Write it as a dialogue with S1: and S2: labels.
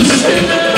S1: Sempre